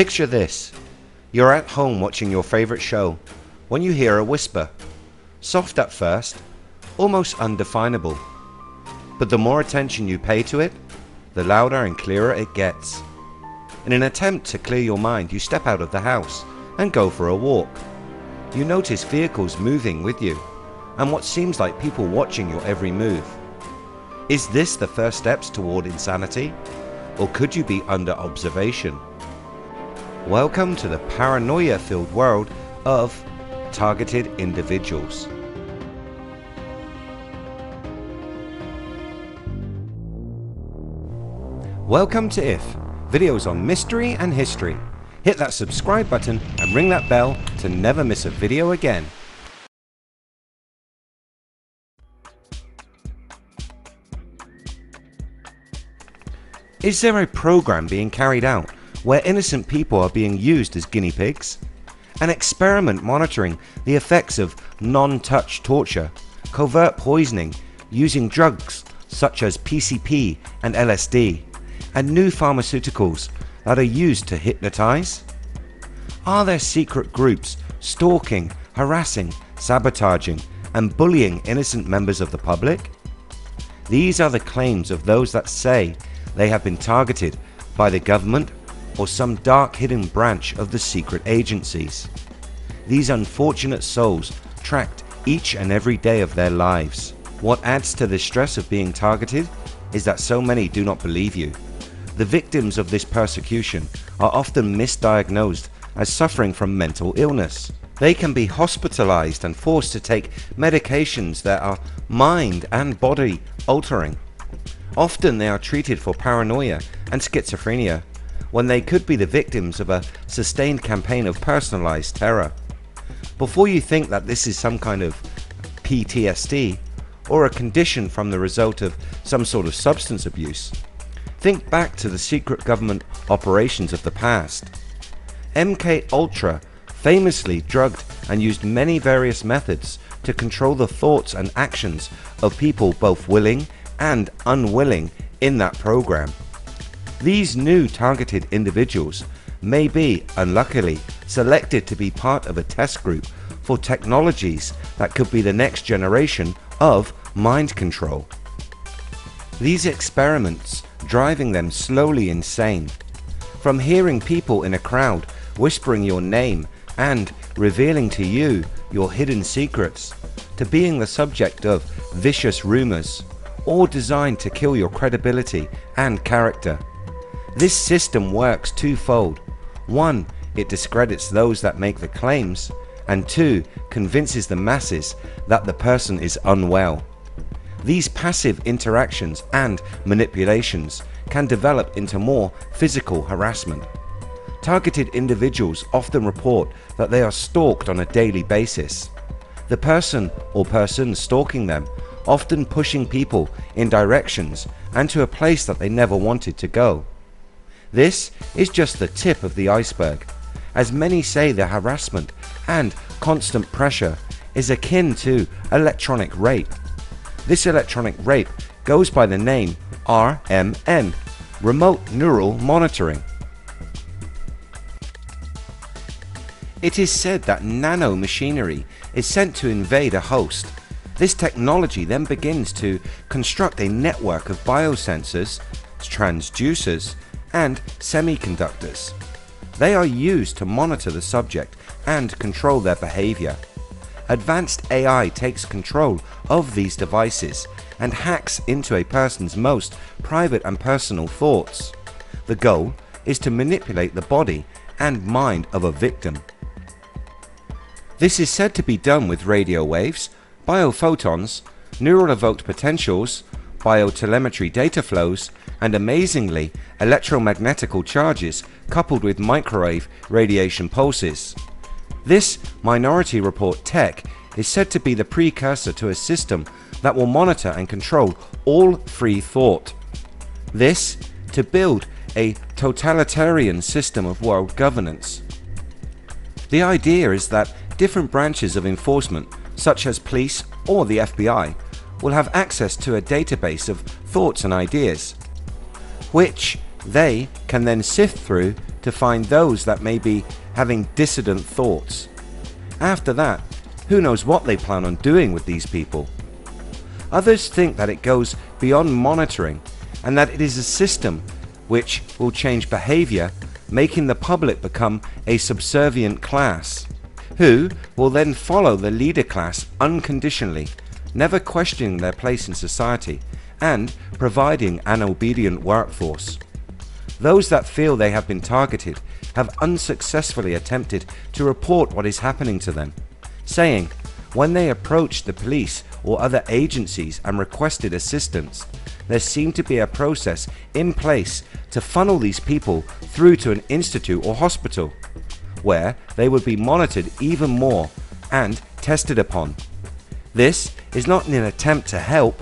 Picture this. You're at home watching your favorite show when you hear a whisper. Soft at first, almost undefinable. But the more attention you pay to it, the louder and clearer it gets. In an attempt to clear your mind, you step out of the house and go for a walk. You notice vehicles moving with you and what seems like people watching your every move. Is this the first steps toward insanity? Or could you be under observation? Welcome to the paranoia filled world of targeted individuals. Welcome to IF, videos on mystery and history. Hit that subscribe button and ring that bell to never miss a video again. Is there a program being carried out where innocent people are being used as guinea pigs? An experiment monitoring the effects of non-touch torture, covert poisoning, using drugs such as PCP and LSD, and new pharmaceuticals that are used to hypnotize? Are there secret groups stalking, harassing, sabotaging, and bullying innocent members of the public? These are the claims of those that say they have been targeted by the government or some dark hidden branch of the secret agencies. These unfortunate souls tracked each and every day of their lives. What adds to the stress of being targeted is that so many do not believe you. The victims of this persecution are often misdiagnosed as suffering from mental illness. They can be hospitalized and forced to take medications that are mind and body altering. Often they are treated for paranoia and schizophrenia when they could be the victims of a sustained campaign of personalized terror. Before you think that this is some kind of PTSD or a condition from the result of some sort of substance abuse, think back to the secret government operations of the past. MK Ultra famously drugged and used many various methods to control the thoughts and actions of people both willing and unwilling in that program. These new targeted individuals may be, unluckily, selected to be part of a test group for technologies that could be the next generation of mind control. These experiments driving them slowly insane. From hearing people in a crowd whispering your name and revealing to you your hidden secrets, to being the subject of vicious rumors, all designed to kill your credibility and character. This system works twofold. One, it discredits those that make the claims, and two, convinces the masses that the person is unwell. These passive interactions and manipulations can develop into more physical harassment. Targeted individuals often report that they are stalked on a daily basis. The person or persons stalking them often pushing people in directions and to a place that they never wanted to go. This is just the tip of the iceberg, as many say the harassment and constant pressure is akin to electronic rape. This electronic rape goes by the name RMN, Remote Neural Monitoring. It is said that nano machinery is sent to invade a host. This technology then begins to construct a network of biosensors, transducers, and semiconductors. They are used to monitor the subject and control their behavior. Advanced AI takes control of these devices and hacks into a person's most private and personal thoughts. The goal is to manipulate the body and mind of a victim. This is said to be done with radio waves, biophotons, neural evoked potentials, biotelemetry data flows, and amazingly, electromagnetical charges coupled with microwave radiation pulses. This Minority Report tech is said to be the precursor to a system that will monitor and control all free thought. This to build a totalitarian system of world governance. The idea is that different branches of enforcement, such as police or the FBI, will have access to a database of thoughts and ideas, which they can then sift through to find those that may be having dissident thoughts. After that, who knows what they plan on doing with these people. Others think that it goes beyond monitoring and that it is a system which will change behavior, making the public become a subservient class, who will then follow the leader class unconditionally, never questioning their place in society and providing an obedient workforce. Those that feel they have been targeted have unsuccessfully attempted to report what is happening to them, saying when they approached the police or other agencies and requested assistance, there seemed to be a process in place to funnel these people through to an institute or hospital, where they would be monitored even more and tested upon. This is not an attempt to help,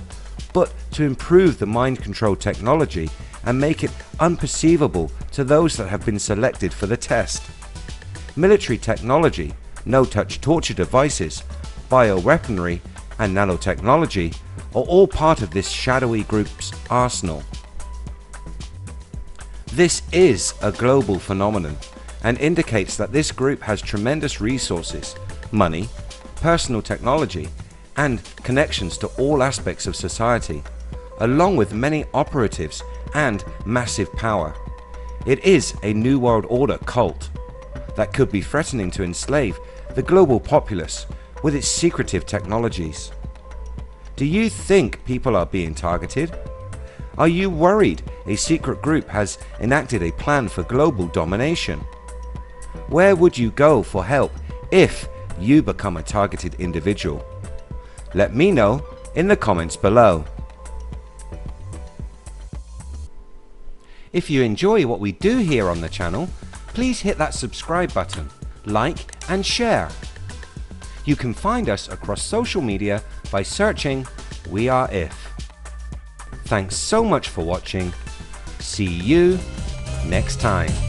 to improve the mind control technology and make it unperceivable to those that have been selected for the test. Military technology, no-touch torture devices, bioweaponry and nanotechnology are all part of this shadowy group's arsenal. This is a global phenomenon and indicates that this group has tremendous resources, money, personal technology and connections to all aspects of society, along with many operatives and massive power. It is a New World Order cult that could be threatening to enslave the global populace with its secretive technologies. Do you think people are being targeted? Are you worried a secret group has enacted a plan for global domination? Where would you go for help if you become a targeted individual? Let me know in the comments below. If you enjoy what we do here on the channel, please hit that subscribe button, like and share. You can find us across social media by searching We Are If. Thanks so much for watching. See you next time.